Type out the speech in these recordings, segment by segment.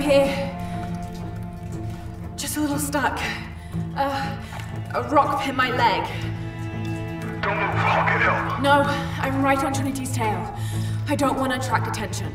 I'm here. Just a little stuck. Uh, a rock hit my leg. Don't move. I'll get help. No, I'm right on Trinity's tail. I don't want to attract attention.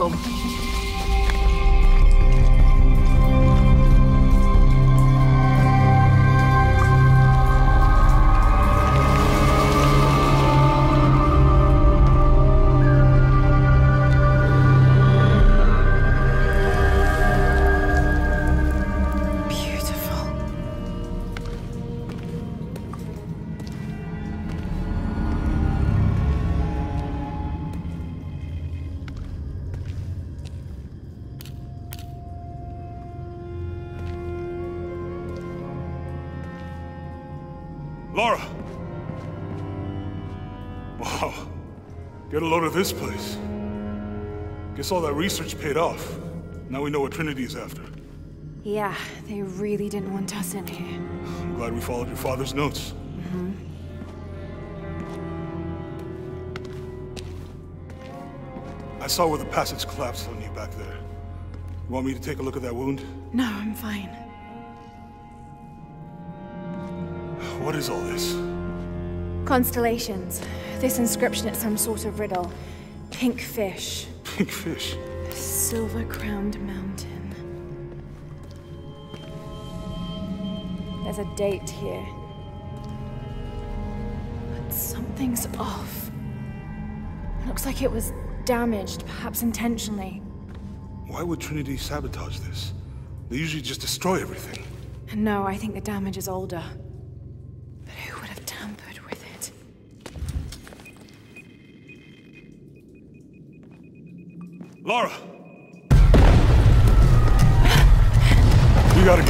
Be all that research paid off. Now we know what Trinity is after. Yeah, they really didn't want us in here. I'm glad we followed your father's notes. Mm-hmm. I saw where the passage collapsed on you back there. You want me to take a look at that wound? No, I'm fine. What is all this? Constellations. This inscription is some sort of riddle. Pink fish. Pink fish. Silver crowned mountain. There's a date here. But something's off. Looks like it was damaged, perhaps intentionally. Why would Trinity sabotage this? They usually just destroy everything. No, I think the damage is older. Lara! We gotta get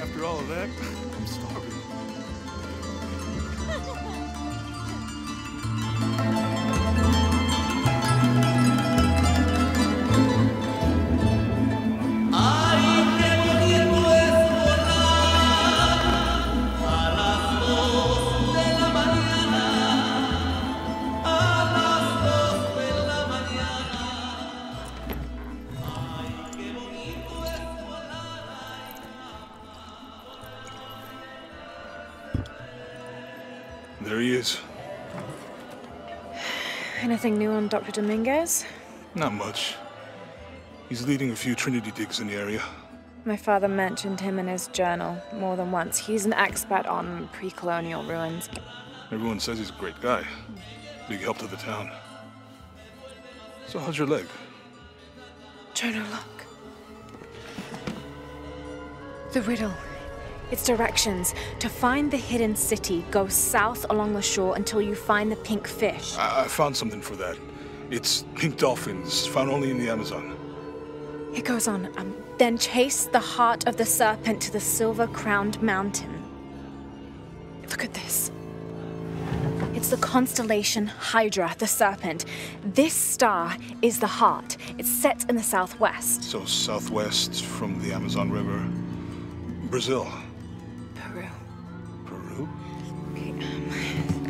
After all of that, I'm starving. On Dr. Dominguez? Not much. He's leading a few Trinity digs in the area. My father mentioned him in his journal more than once. He's an expert on pre colonial ruins. Everyone says he's a great guy. Big help to the town. So how's your leg? Jonah, look. The riddle. Its directions. To find the hidden city, go south along the shore until you find the pink fish. I, I found something for that. It's pink dolphins, found only in the Amazon. It goes on. Um, then chase the heart of the serpent to the silver crowned mountain. Look at this. It's the constellation Hydra, the serpent. This star is the heart. It's set in the southwest. So southwest from the Amazon River. Brazil.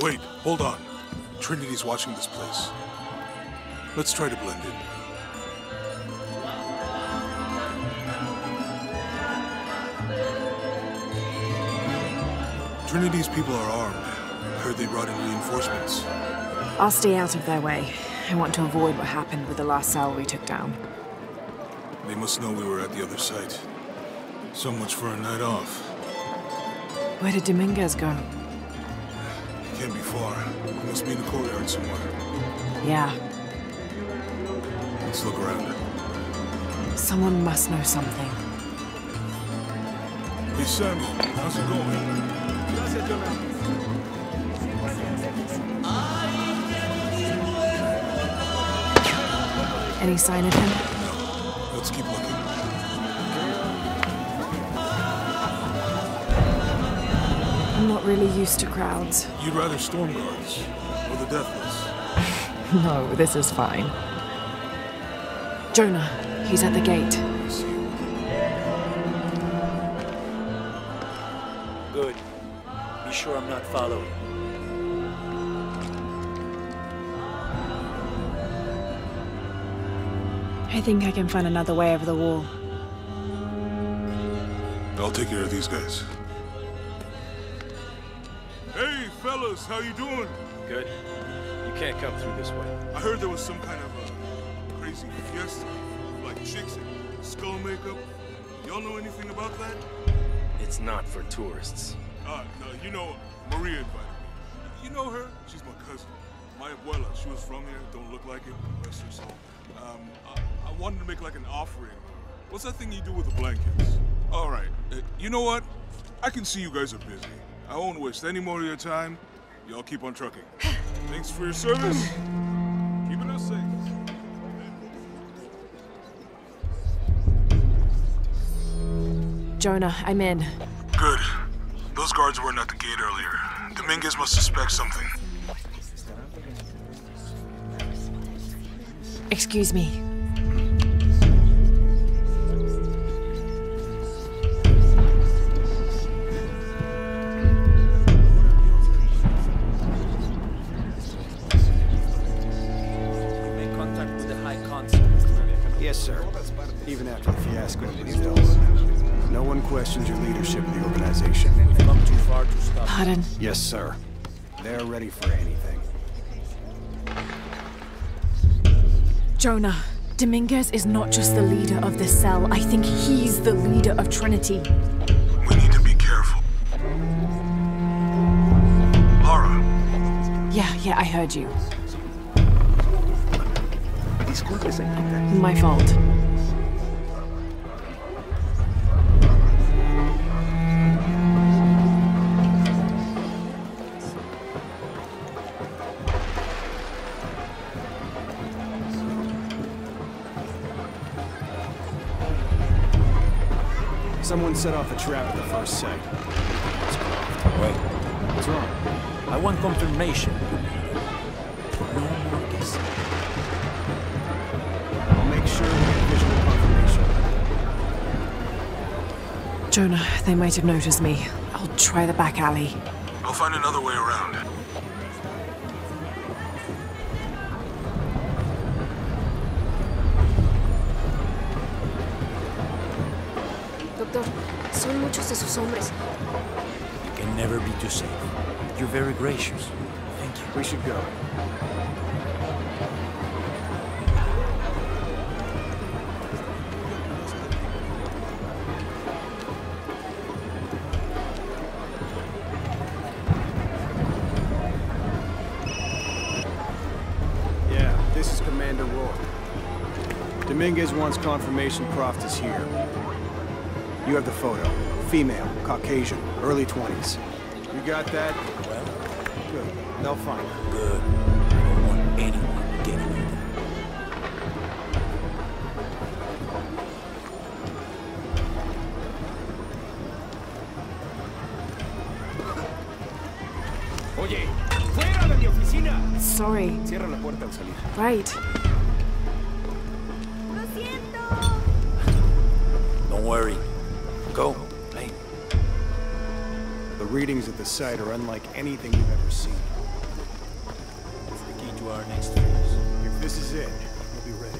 Wait, hold on. Trinity's watching this place. Let's try to blend in. Trinity's people are armed. I heard they brought in reinforcements. I'll stay out of their way. I want to avoid what happened with the last cell we took down. They must know we were at the other site. So much for a night off. Where did Dominguez go? Can't be far. We must be in the courtyard somewhere. Yeah. Let's look around. Someone must know something. Hey, Sammy, how's it going? Any sign of him? Let's keep looking. I'm not really used to crowds. You'd rather storm guards or the deathless? No, this is fine. Jonah, he's at the gate. Good. Be sure I'm not followed. I think I can find another way over the wall. I'll take care of these guys. Fellas, how you doing? Good. You can't come through this way. I heard there was some kind of a crazy fiesta, like chicks in skull makeup. Y'all know anything about that? It's not for tourists. Uh, no, you know, Maria invited me. You know her? She's my cousin. My abuela, she was from here, don't look like it, rest her soul. Um, I, I wanted to make like an offering. What's that thing you do with the blankets? All right, uh, you know what? I can see you guys are busy. I won't waste any more of your time. Y'all keep on trucking. Thanks for your service. Keeping us safe. Jonah, I'm in. Good. Those guards weren't at the gate earlier. Dominguez must suspect something. Excuse me. Yes, sir. Even after the fiasco at Blaisdell. No one questions your leadership of the organization. We've come too far to stop. Pardon? Yes, sir. They're ready for anything. Jonah, Dominguez is not just the leader of this cell. I think he's the leader of Trinity. We need to be careful. Lara, Yeah, yeah, I heard you. My fault. Someone set off a trap at the first site. Wait. What's wrong? I want confirmation. Jonah, they might have noticed me. I'll try the back alley. I'll find another way around. Doctor, son muchos de sus hombres. You can never be too safe. You're very gracious. Thank you. We should go. Commander Rourke. Dominguez wants confirmation Croft is here. You have the photo. Female, Caucasian, early 20s. You got that? Well, Good. They'll find her. good. I don't want anyone Sorry. Cierra la puerta al salir. Right. Don't worry. Go. Hey. The readings at the site are unlike anything you've ever seen. It's the key to our next phase. If this is it, we'll be ready.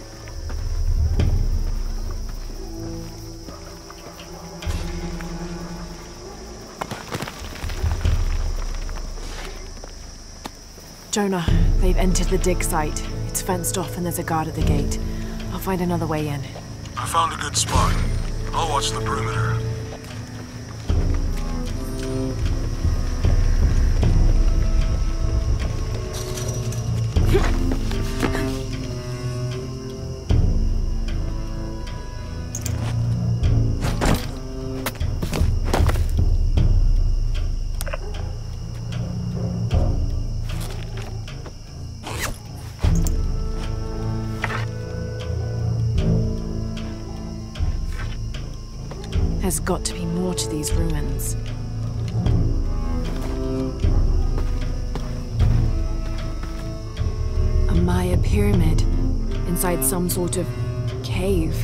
Jonah, they've entered the dig site. It's fenced off and there's a guard at the gate. I'll find another way in. I found a good spot. I'll watch the perimeter. Got to be more to these ruins. A Maya pyramid inside some sort of cave.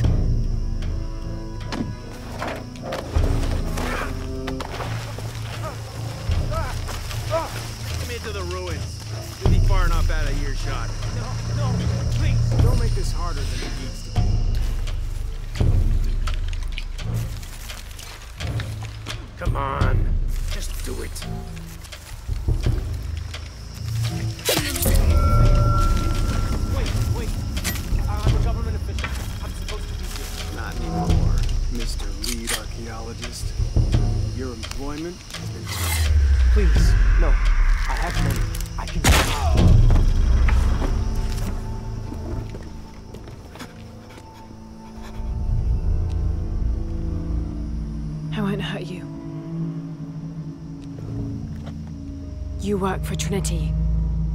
Trinity.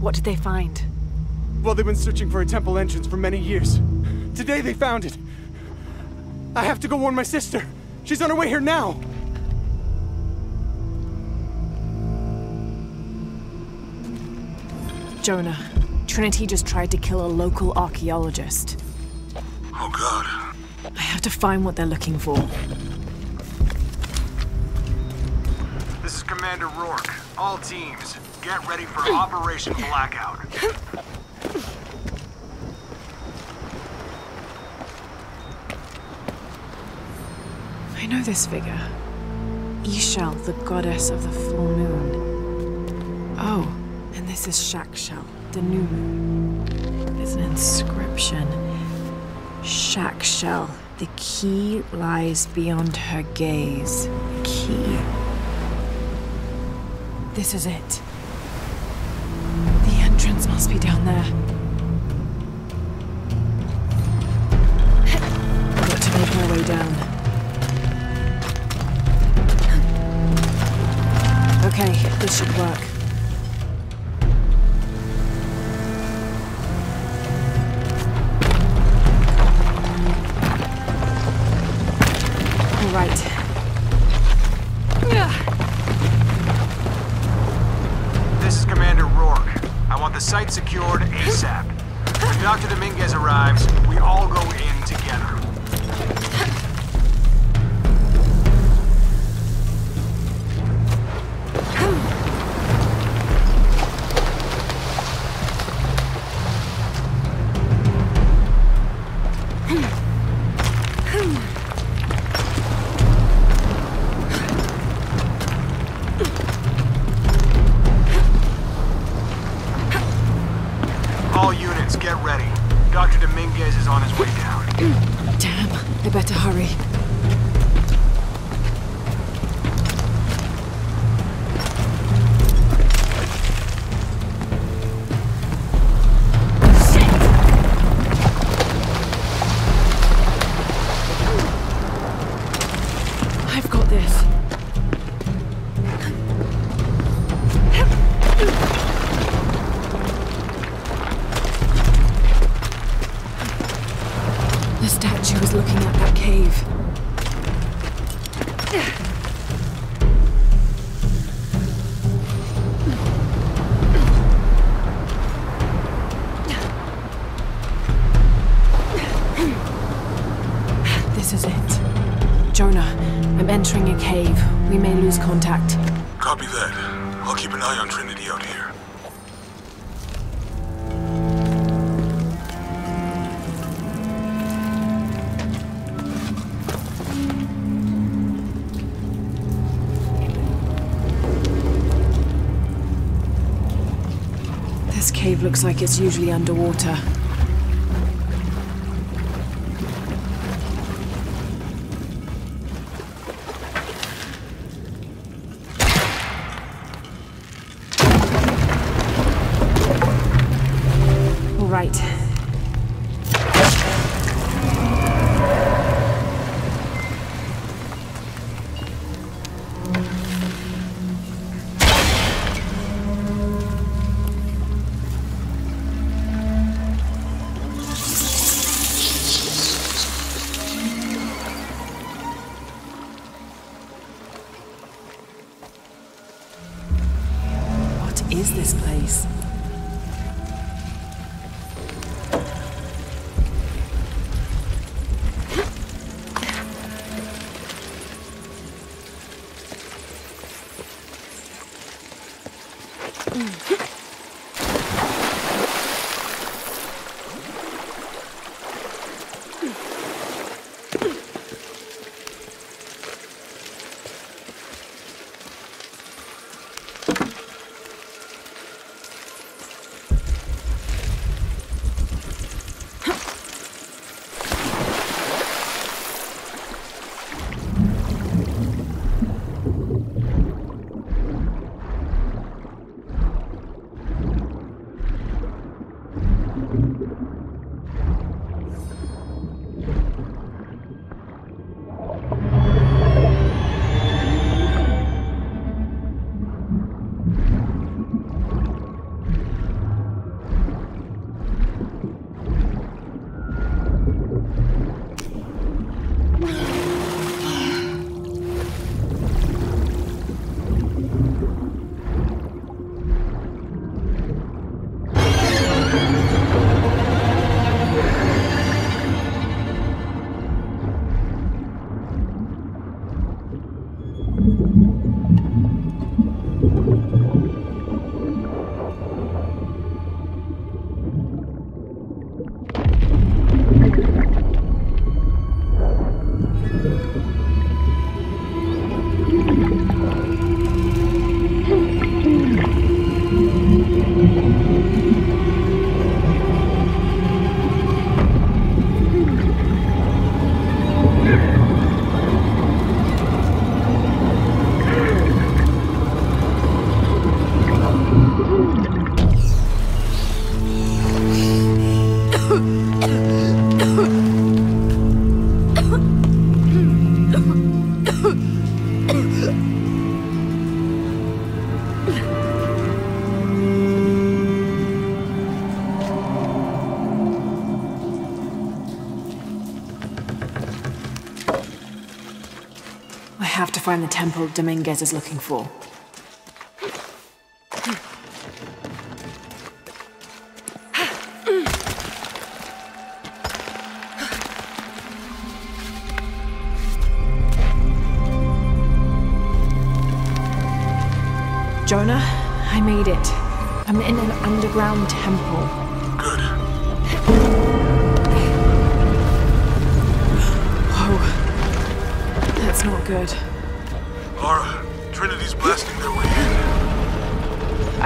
What did they find? Well, they've been searching for a temple entrance for many years. Today they found it. I have to go warn my sister. She's on her way here now. Jonah, Trinity just tried to kill a local archaeologist. Oh god. I have to find what they're looking for. This is Commander Rourke. All teams, get ready for Operation Blackout. I know this figure. Ix Chel, the goddess of the full moon. Oh, and this is Chak Chel, the new moon. There's an inscription. Chak Chel, the key lies beyond her gaze. Key. This is it. There. Looks like it's usually underwater. Temple Dominguez is looking for. Jonah, I made it. I'm in an underground temple.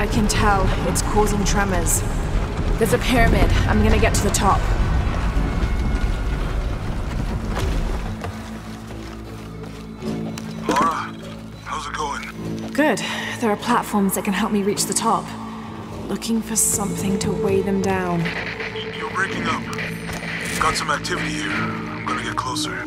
I can tell it's causing tremors. There's a pyramid. I'm gonna get to the top. Lara, how's it going? Good. There are platforms that can help me reach the top. Looking for something to weigh them down. You're breaking up. Got some activity here. I'm gonna get closer.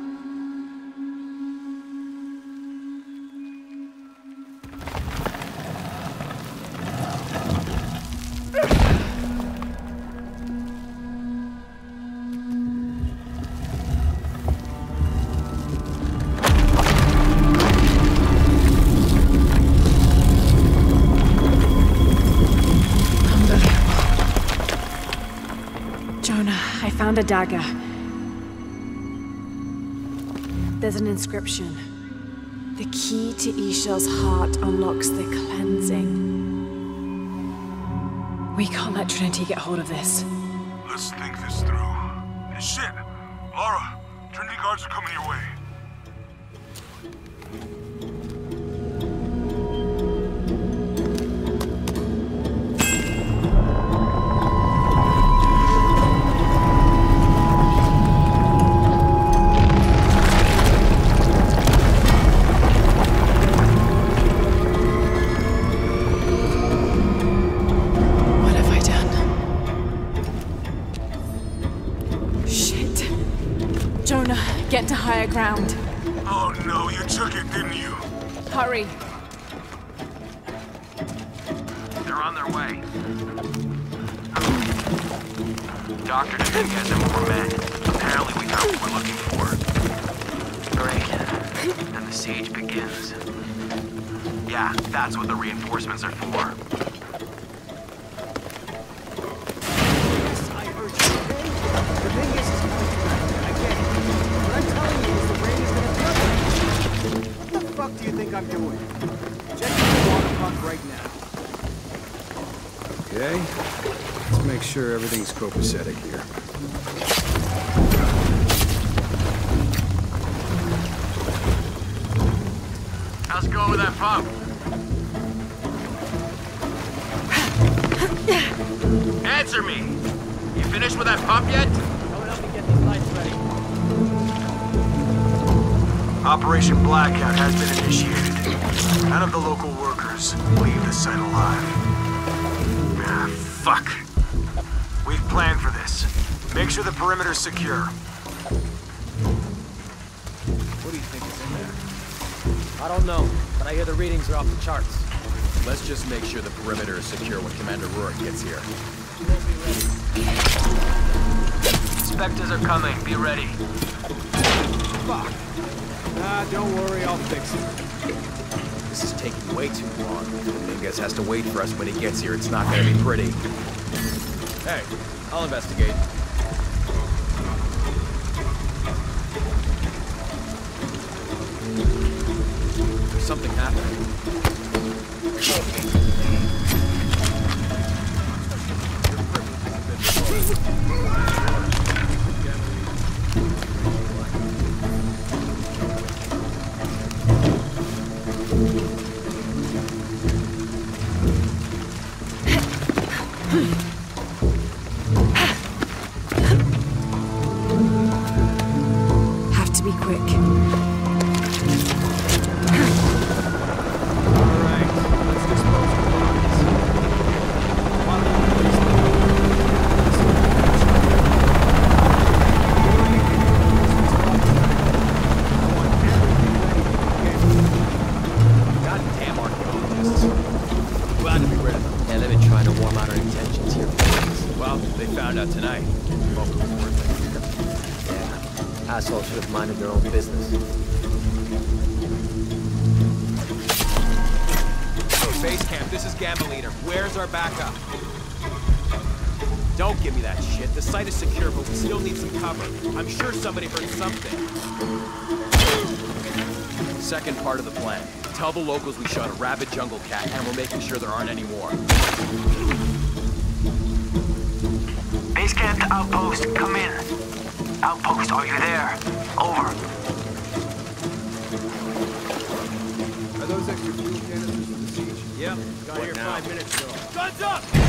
Dagger. There's an inscription. The key to Ix Chel's heart unlocks the cleansing. We can't let Trinity get hold of this. Let's think this through. Shit! Sure everything's copacetic here. How's it going with that pump? Answer me! You finished with that pump yet? Someone help me get these lights ready. Operation Blackout has been initiated. None of the local workers leave the site alive. Ah, fuck. We've planned for this. Make sure the perimeter's secure. What do you think is in there? I don't know, but I hear the readings are off the charts. Let's just make sure the perimeter is secure when Commander Rourke gets here. Inspectors are coming. Be ready. Fuck. Ah, don't worry, I'll fix it. This is taking way too long. Dominguez has to wait for us when he gets here. It's not gonna be pretty. Hey, I'll investigate. There's something happening. Have Tell the locals we shot a rabid jungle cat, and we're making sure there aren't any more. Base camp to outpost. Come in. Outpost, are you there? Over. Are those extra fuel canisters for the siege? Yep, got here five minutes ago. Guns up!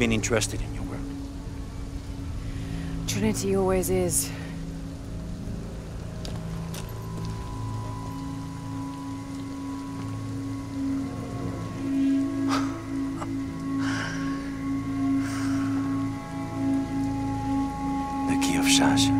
Been interested in your work. Trinity always is. the key I've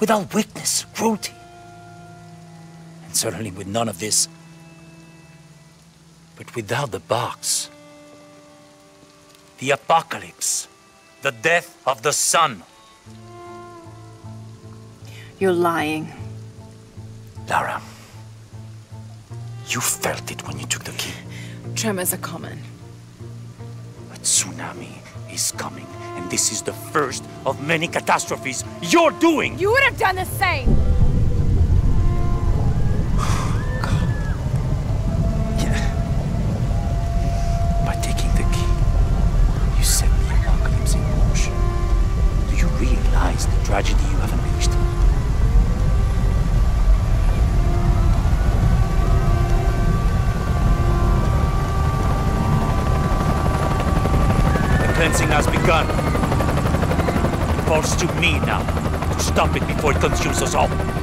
without weakness, cruelty. And certainly with none of this but without the box, the apocalypse, the death of the sun. You're lying. Lara, you felt it when you took the key. Tremors are common. A tsunami is coming, and this is the first of many catastrophes you're doing. You would have done the same! It falls to me now to stop it before it consumes us all.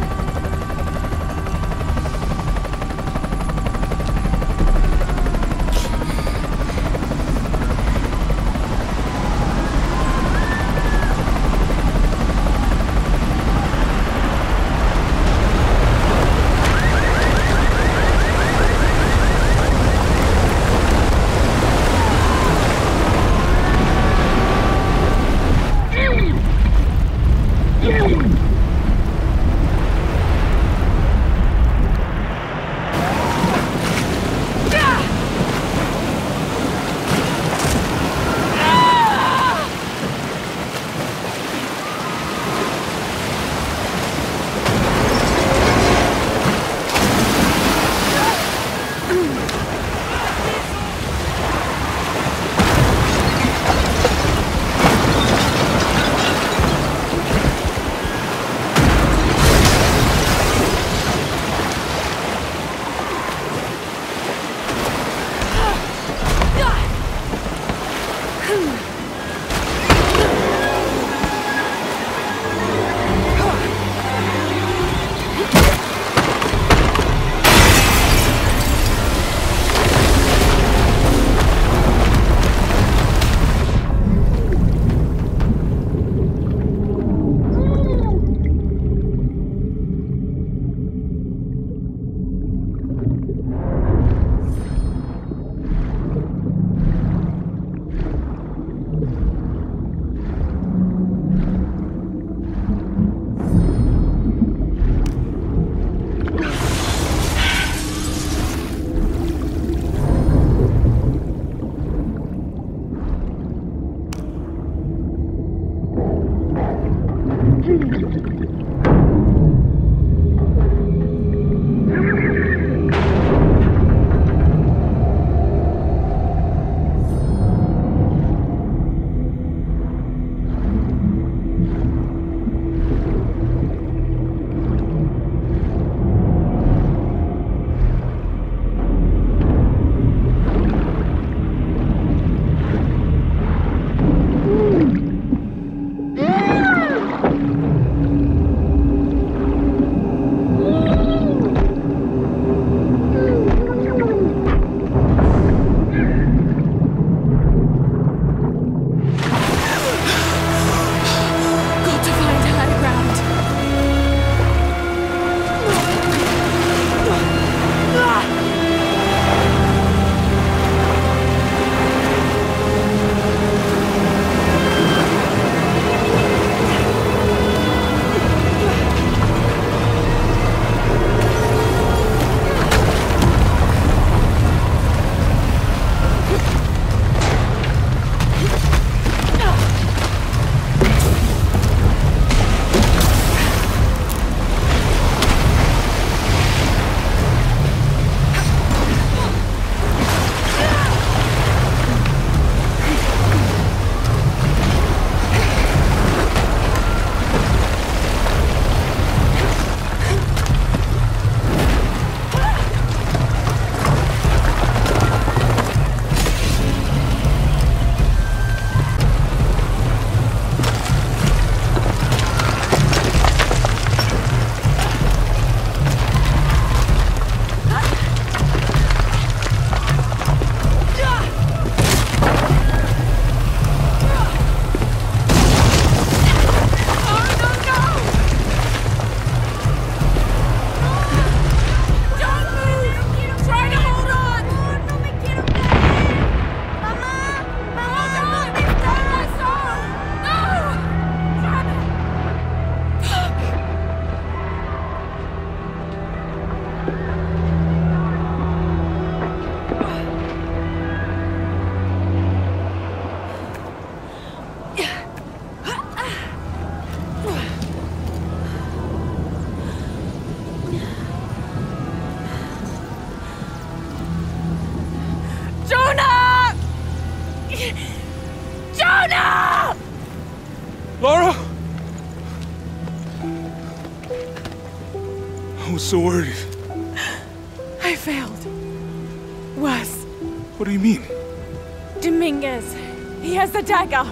Dominguez. He has the dagger.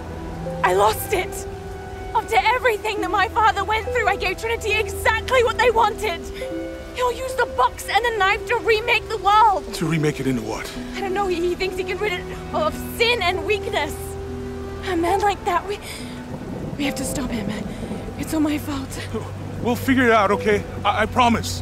I lost it. After everything that my father went through, I gave Trinity exactly what they wanted. He'll use the box and the knife to remake the world. To remake it into what? I don't know, he, he thinks he can rid it of sin and weakness. A man like that, we... We have to stop him. It's all my fault. We'll figure it out, okay? I, I promise.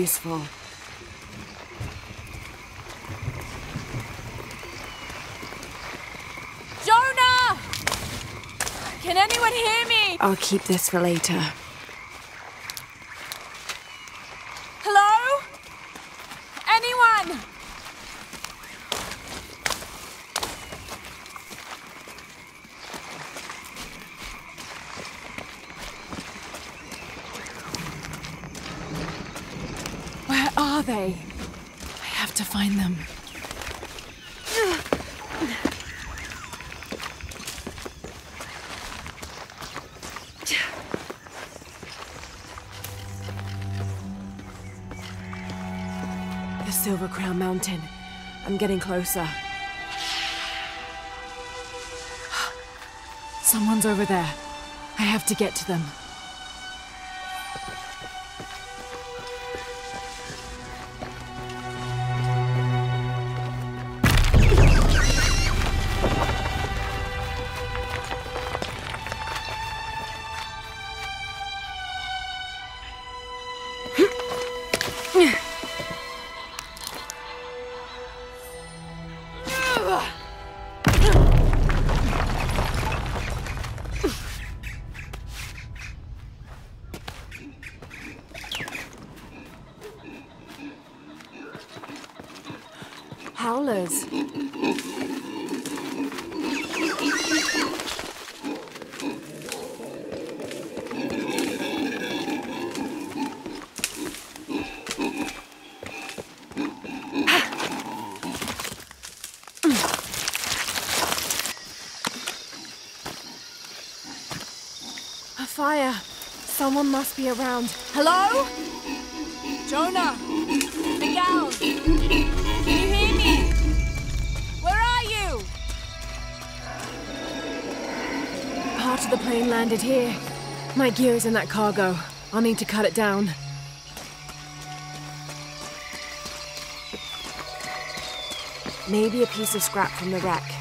Useful. Jonah! Can anyone hear me? I'll keep this for later. Getting closer. Someone's over there. I have to get to them. Howlers. A fire. Someone must be around. Hello? Jonah! Miguel! Can you hear me? Where are you? Part of the plane landed here. My gear is in that cargo. I'll need to cut it down. Maybe a piece of scrap from the wreck.